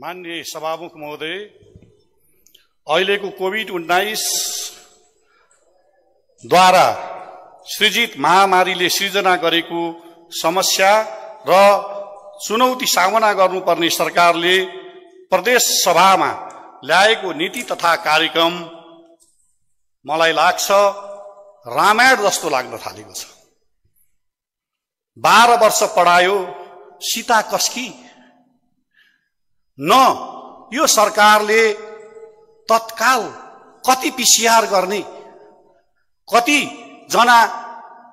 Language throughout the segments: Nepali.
मान्य सभामुख महोदय अहिलेको कोभिड उन्नाइस द्वारा सृजित महामारीले सृजना गरेको समस्या र चुनौती सामना गर्नुपर्ने सरकारले प्रदेश सभामा ल्याएको नीति तथा कार्यक्रम मलाई लाग्छ रामायण जस्तो लाग्न थालेको छ। बाह्र वर्ष पढायो सीता कस्की न यो सरकारले तत्काल कति पिसिआर गर्ने कति जना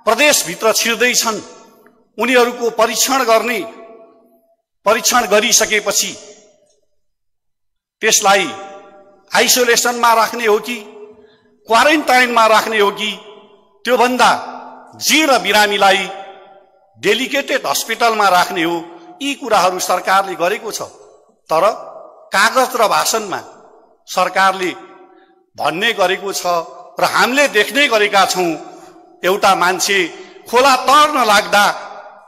प्रदेशभित्र छिर्दैछन् उनीहरूको परीक्षण गर्ने परीक्षण गरिसकेपछि त्यसलाई आइसोलेसनमा राख्ने हो कि क्वारेन्टाइनमा राख्ने हो कि त्योभन्दा जीर्ण बिरामीलाई डेलिकेटेड हस्पिटलमा राख्ने हो यी कुराहरू सरकारले गरेको छ। तर कागज र भाषणमा सरकारले भन्ने गरेको छ र हामीले देख्ने गरेका छौँ एउटा मान्छे खोला तर्न लाग्दा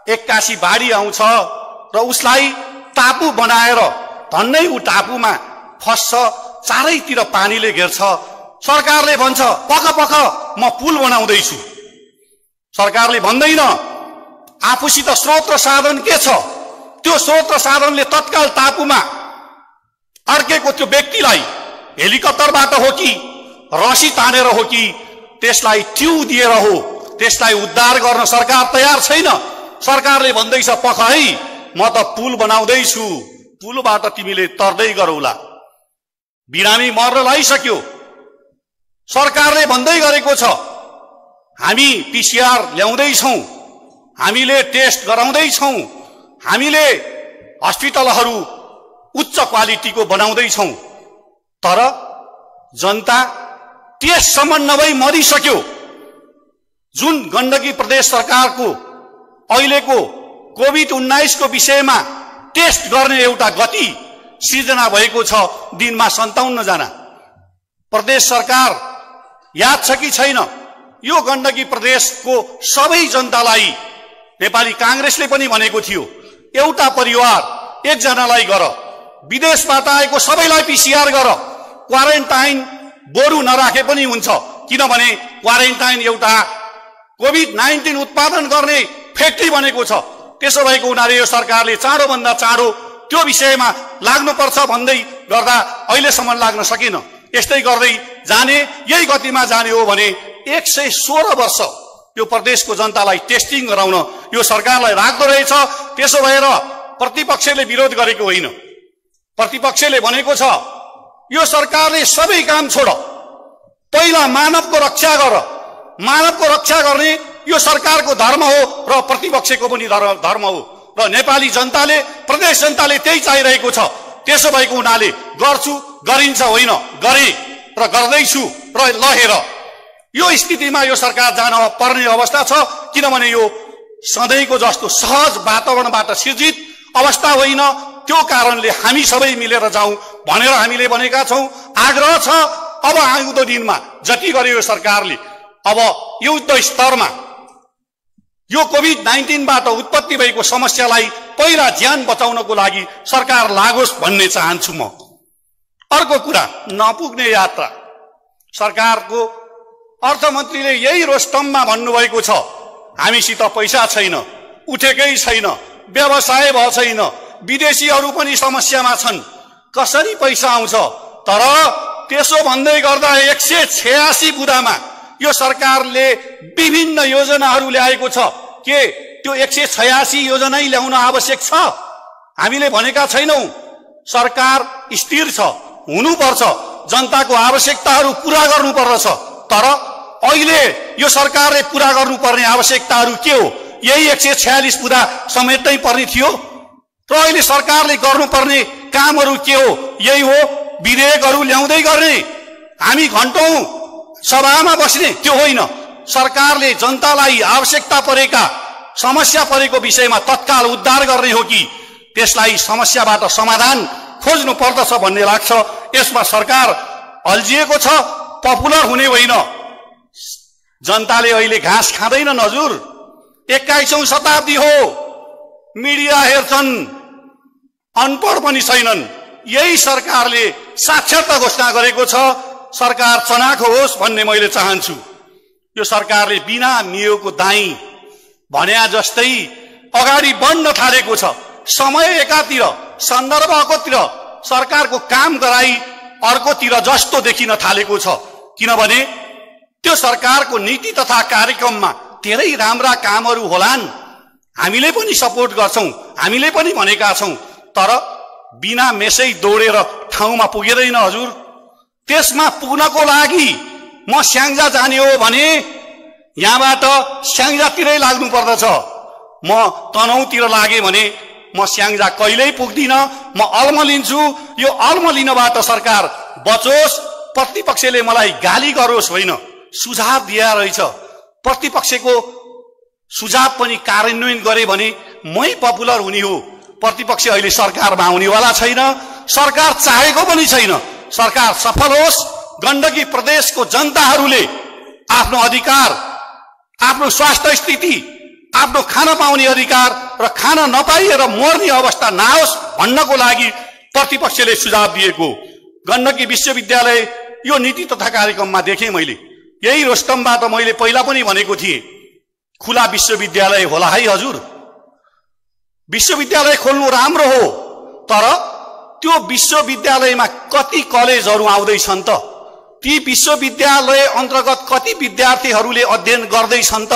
एक्कासी बाढी आउँछ र उसलाई टापु बनाएर धन्नै ऊ टापुमा फस्छ चारैतिर पानीले घेर्छ। सरकारले भन्छ पख पख म पुल बनाउँदैछु। सरकारले भन्दैन आफूसित स्रोत र साधन के छ? त्यो स्रोत र साधनले तत्काल टापुमा अड्केको त्यो व्यक्तिलाई हेलिकप्टरबाट हो कि रसी तानेर हो कि त्यसलाई ट्यु दिएर हो त्यसलाई उद्धार गर्न सरकार तयार छैन। सरकारले भन्दैछ पख है म त पुल बनाउँदैछु। पुलबाट तिमीले तर्दै गरौला। बिरामी मर्न लागिसक्यो। सरकारले भन्दै गरेको छ हामी पिसिआर ल्याउँदैछौँ। हामीले टेस्ट गराउँदैछौँ। हामीले हस्पिटलहरू उच्च क्वालिटीको बनाउँदैछौँ। तर जनता त्यससम्म नभई मरिसक्यो। जुन गण्डकी प्रदेश सरकारको अहिलेको कोभिड उन्नाइसको विषयमा टेस्ट गर्ने एउटा गति सृजना भएको छ दिनमा सन्ताउन्न जना। प्रदेश सरकार याद छ कि छैन यो गण्डकी प्रदेशको सबै जनतालाई नेपाली काङ्ग्रेसले पनि भनेको थियो एउटा परिवार एकजनालाई गर। विदेशबाट आएको सबैलाई पिसिआर गर। क्वारेन्टाइन बोरु नराखे पनि हुन्छ किनभने क्वारेन्टाइन एउटा कोभिड नाइन्टिन उत्पादन गर्ने फ्याक्ट्री बनेको छ। त्यसो भएको हुनाले यो सरकारले चाँडोभन्दा चाँडो त्यो विषयमा लाग्नुपर्छ भन्दै गर्दा अहिलेसम्म लाग्न सकिन। यस्तै गर्दै जाने यही गतिमा जाने हो भने एक सय सोह्र वर्ष यो प्रदेशको जनतालाई टेस्टिङ गराउन यो सरकारलाई राख्दो रहेछ। त्यसो भएर प्रतिपक्षले विरोध गरेको होइन। प्रतिपक्षले भनेको छ यो सरकारले सबै काम छोड। पहिला मानवको रक्षा गर। मानवको रक्षा गर्ने यो सरकारको धर्म हो र प्रतिपक्षको पनि धर्म हो। र नेपाली जनताले प्रदेश जनताले त्यही चाहिरहेको छ। त्यसो भएको हुनाले गर्छु गरिन्छ होइन गरे र गर्दैछु र लहेर। यो स्थितिमा यो सरकार जान पर्ने अवस्था छ किनभने यो सधैँको जस्तो सहज वातावरणबाट सृजित अवस्था होइन। त्यो कारणले हामी सबै मिलेर जाउँ भनेर हामीले भनेका छौँ। आग्रह छ अब आउँदो दिनमा जति गर्यो यो सरकारले अब युद्ध स्तरमा यो कोभिड नाइन्टिनबाट उत्पत्ति भएको समस्यालाई पहिला ज्यान बचाउनको लागि सरकार लागोस् भन्ने चाहन्छु म। अर्को कुरा नपुग्ने यात्रा। सरकारको अर्थमन्त्रीले यही रोस्टममा भन्नुभएको छ हामीसित पैसा छैन उठेकै छैन व्यवसाय भ छैन विदेशीहरू पनि समस्यामा छन्। कसरी पैसा आउँछ? तर त्यसो भन्दै गर्दा एक सय छयासी बुदामा यो सरकारले विभिन्न योजनाहरू ल्याएको छ। के त्यो एक सय छयासी योजनै ल्याउन आवश्यक छ? हामीले भनेका छैनौँ सरकार स्थिर छ हुनुपर्छ जनताको आवश्यकताहरू पुरा गर्नुपर्दछ। तर अहिले यो सरकारले पुरा गर्नुपर्ने आवश्यकताहरू के हो? यही एक सय छयालिस बुदा समेट्नै पर्ने थियो। र अहिले सरकारले गर्नुपर्ने कामहरू के हो? यही हो विधेयकहरू ल्याउँदै गर्ने। हामी घन्टौँ सभामा बस्ने त्यो होइन। सरकारले जनतालाई आवश्यकता परेका समस्या परेको विषयमा तत्काल उद्धार गर्ने हो कि? त्यसलाई समस्याबाट समाधान खोज्नु पर्दछ भन्ने लाग्छ। यसमा सरकार अल्झिएको छ पपुलर हुने होइन। जनताले अहिले घाँस खाँदैन हजुर एक्काइसौँ शताब्दी हो। मिडिया हेर्छन् अनपढ पनि छैनन्। यही सरकारले साक्षरता घोषणा गरेको छ। सरकार चनाखो होस् भन्ने मैले चाहन्छु। यो सरकारले बिना नियोगको दाई भन्या जस्तै अगाडि बढ्न थालेको छ। समय एकातिर सन्दर्भ अर्कोतिर सरकारको काम गराई अर्कोतिर जस्तो देखिन थालेको छ। किनभने त्यो सरकारको नीति तथा कार्यक्रममा धेरै राम्रा कामहरू होलान्। हामीले पनि सपोर्ट गर्छौँ हामीले पनि भनेका छौँ तर बिना मेसै दौडेर ठाउँमा पुगेदैन हजुर। त्यसमा पुग्नको लागि म स्याङ्जा जाने हो भने यहाँबाट स्याङ्जातिरै लाग्नु पर्दछ म तनहुतिर लागेँ भने म स्याङ्जा कहिल्यै पुग्दिनँ म अल्म लिन्छु। यो अल्म लिनबाट सरकार बचोस् प्रतिपक्षले मलाई गाली गरोस् होइन। सुझाव दिए रहेछ। प्रतिपक्षको सुझाव पनि कार्यान्वयन गरे भने मै पपुलर हुने हो। प्रतिपक्ष अहिले सरकारमा आउनेवाला छैन सरकार चाहेको पनि छैन। सरकार सफल होस् गण्डकी प्रदेशको जनताहरूले आफ्नो अधिकार आफ्नो स्वास्थ्य स्थिति आफ्नो खान पाउने अधिकार र खान नपाइएर मर्ने अवस्था नहोस् भन्नको लागि प्रतिपक्षले सुझाव दिएको गण्डकी विश्वविद्यालय यो नीति तथा कार्यक्रममा देखेँ मैले। यही रोस्टमबाट मैले पहिला पनि भनेको थिएँ खुला विश्वविद्यालय होला है हजुर। विश्वविद्यालय खोल्नु राम्रो हो तर त्यो विश्वविद्यालयमा कति कलेजहरू आउँदैछन् त? ती विश्वविद्यालय अन्तर्गत कति विद्यार्थीहरूले अध्ययन गर्दैछन् त?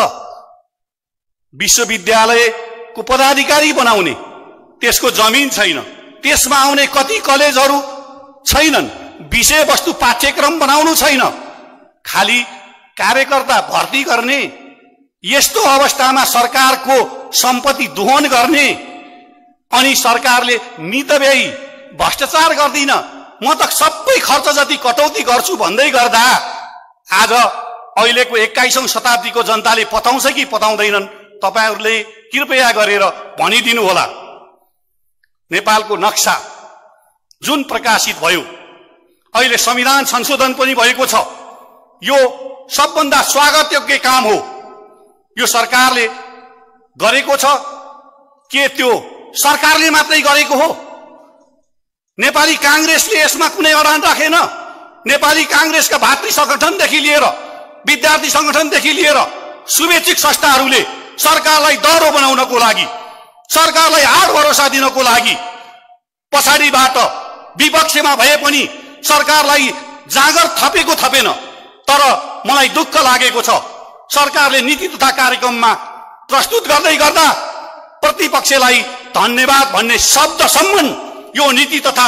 विश्वविद्यालयको पदाधिकारी बनाउने त्यसको जमिन छैन। त्यसमा आउने कति कलेजहरू छैनन्। विषयवस्तु पाठ्यक्रम बनाउनु छैन। खालि कार्यकर्ता भर्ती गर्ने यस्तो अवस्थामा सरकारको सम्पत्ति दोहन गर्ने अनि सरकारले मितव्ययी भ्रष्टाचार गर्दिन म त सबै खर्च जति कटौती गर्छु भन्दै गर्दा आज अहिलेको एक्काइसौँ शताब्दीको जनताले पताउँछ कि पताउँदैनन् तपाईँहरूले कृपया गरेर भनिदिनु होला नेपालको नक्सा जुन प्रकाशित भयो अहिले संविधान संशोधन पनि भएको छ। यो सबभन्दा स्वागत योग्य काम हो। यो सरकारले गरेको छ। के त्यो सरकारले मात्रै गरेको हो? नेपाली काङ्ग्रेसले यसमा कुनै अडान राखेन। नेपाली काङ्ग्रेसका भातृ सङ्गठनदेखि लिएर विद्यार्थी सङ्गठनदेखि लिएर शुभेच्छिक संस्थाहरूले सरकारलाई डह्रो बनाउनको लागि सरकारलाई हार भरोसा दिनको लागि पछाडिबाट विपक्षमा भए पनि सरकारलाई जाँगर थपेको थपेन। तर मलाई दुःख लागेको छ। सरकारले नीति तथा कार्यक्रममा प्रस्तुत गर्दै गर्दा प्रतिपक्षलाई धन्यवाद भन्ने शब्दसम्म यो नीति तथा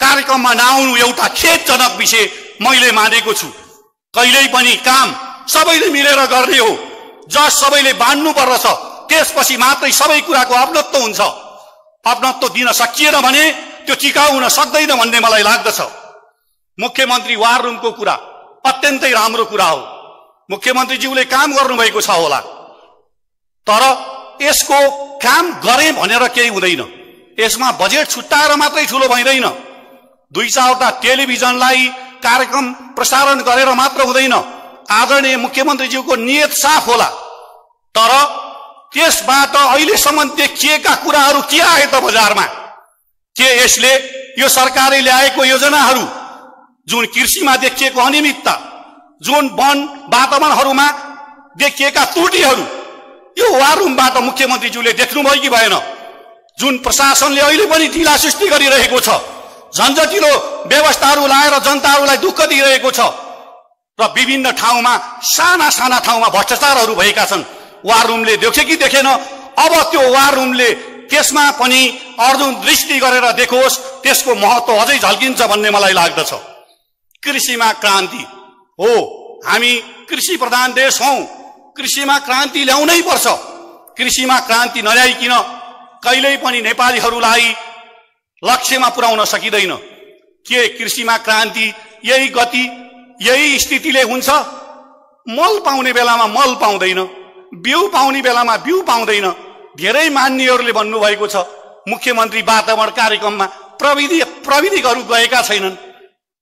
कार्यक्रममा नआउनु एउटा खेदजनक विषय मैले मानेको छु। कहिल्यै पनि काम सबैले मिलेर गर्ने हो। जस सबैले बाँड्नु पर्दछ त्यसपछि मात्रै सबै कुराको अपनत्व हुन्छ। अपनत्व दिन सकिएन भने त्यो टिकाउ हुन सक्दैन भन्ने मलाई लाग्दछ। मुख्यमन्त्री वार रुमको कुरा। अत्यन्तै राम्रो कुरा हो। मुख्यमन्त्रीज्यूले काम गर्नुभएको छ होला। तर यसको काम गरे भनेर केही हुँदैन। यसमा बजेट छुट्याएर मात्रै ठुलो भइँदैन। दुई चारवटा टेलिभिजनलाई कार्यक्रम प्रसारण गरेर मात्र हुँदैन। आदरणीय मुख्यमन्त्रीज्यूको नियत साफ होला। तर त्यसबाट अहिलेसम्म देखिएका कुराहरू के आए त बजारमा? के यसले यो सरकारले ल्याएको योजनाहरू जुन कृषिमा देखिएको अनियमितता जुन वन वातावरणहरूमा देखिएका त्रुटिहरू यो वार रुमबाट मुख्यमन्त्रीज्यूले देख्नुभयो कि भएन? जुन प्रशासनले अहिले पनि ढिला सृष्टि गरिरहेको छ झन्झटिलो व्यवस्थाहरू लाएर जनताहरूलाई दुःख दिइरहेको छ र विभिन्न ठाउँमा साना साना ठाउँमा भ्रष्टाचारहरू भएका छन् वार रुमले देख्यो कि देखेन? अब त्यो वार रुमले त्यसमा पनि अर्जुन दृष्टि गरेर देखोस् त्यसको महत्व अझै झल्किन्छ भन्ने मलाई लाग्दछ। कृषिमा क्रान्ति हो। हामी कृषि प्रधान देश हौ। कृषिमा क्रान्ति ल्याउनै पर्छ। कृषिमा क्रान्ति नल्याइकन कहिल्यै पनि नेपालीहरूलाई लक्ष्यमा पुर्याउन सकिँदैन। के कृषिमा क्रान्ति यही गति यही स्थितिले हुन्छ? मल पाउने बेलामा मल पाउँदैन बिउ पाउने बेलामा बिउ पाउँदैन। धेरै मान्यहरूले भन्नुभएको छ मुख्यमन्त्री वातावरण कार्यक्रममा प्रविधि प्रविधिहरू गएका छैनन्।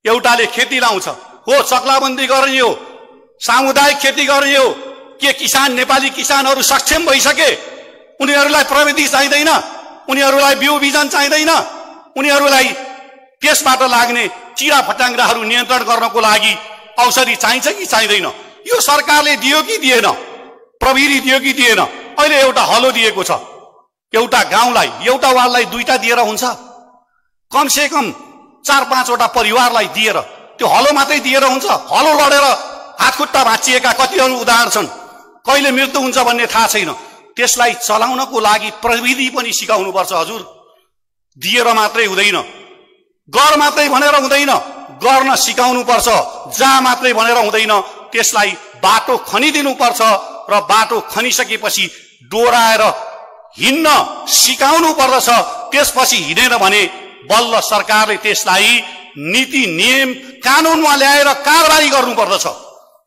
एउटाले खेती लाउँछ। हो चक्लाबन्दी गर्ने हो सामुदायिक खेती गर्ने हो के किसान नेपाली किसानहरू सक्षम भइसके उनीहरूलाई प्रविधि चाहिँदैन उनीहरूलाई बिउ बिजन चाहिँदैन उनीहरूलाई त्यसबाट लाग्ने चिरा फटाङ्ग्राहरू नियन्त्रण गर्नको लागि औषधि चाहिन्छ कि चाहिँदैन? यो सरकारले दियो कि दिएन? प्रविधि दियो कि दिएन? अहिले एउटा हलो दिएको छ। एउटा गाउँलाई एउटा वार्डलाई दुईटा दिएर हुन्छ। कमसे कम चार पाँचवटा परिवारलाई दिएर त्यो हलो मात्रै दिएर हुन्छ। हलो लडेर हातखुट्टा भाँचिएका कतिहरू उदाहरण छन्। कहिले मृत्यु हुन्छ भन्ने थाहा छैन। त्यसलाई चलाउनको लागि प्रविधि पनि सिकाउनुपर्छ हजुर। दिएर मात्रै हुँदैन। गर मात्रै भनेर हुँदैन। गर्न सिकाउनु पर्छ जा मात्रै भनेर हुँदैन। त्यसलाई बाटो खनिदिनु पर्छ र बाटो खनिसकेपछि डोराएर हिँड्न सिकाउनु पर्दछ। त्यसपछि हिँडेन भने बल्ल सरकारले त्यसलाई नीति नियम कानुनमा ल्याएर कारवाही गर्नुपर्दछ।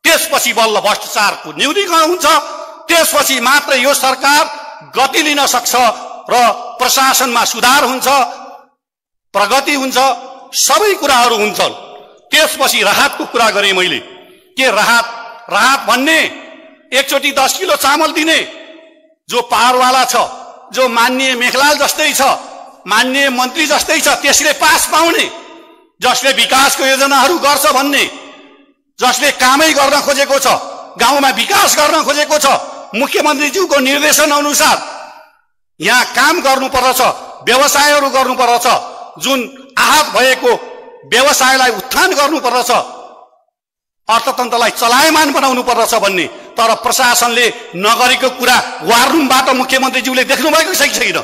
त्यसपछि बल्ल भ्रष्टाचारको न्यूनीकरण हुन्छ। त्यसपछि मात्र यो सरकार गति लिन सक्छ र प्रशासनमा सुधार हुन्छ प्रगति हुन्छ सबै कुराहरू हुन्छन्। त्यसपछि राहतको कुरा गरेँ मैले। के राहत? राहत भन्ने एकचोटि दस किलो चामल दिने जो पाहाडवाला छ जो मान्य मेखलाल जस्तै छ मान्य मन्त्री जस्तै छ त्यसले पास पाउने। जसले विकासको योजनाहरू गर्छ भन्ने। जसले कामै गर्न खोजेको छ गाउँमा विकास गर्न खोजेको छ मुख्यमन्त्रीज्यूको निर्देशन अनुसार यहाँ काम गर्नुपर्दछ व्यवसायहरू गर्नुपर्दछ जुन आहत भएको व्यवसायलाई उत्थान गर्नुपर्दछ अर्थतन्त्रलाई चलायमान बनाउनु पर्दछ भन्ने। तर प्रशासनले नगरेको कुरा वार रुमबाट मुख्यमन्त्रीज्यूले देख्नु भएको छैन।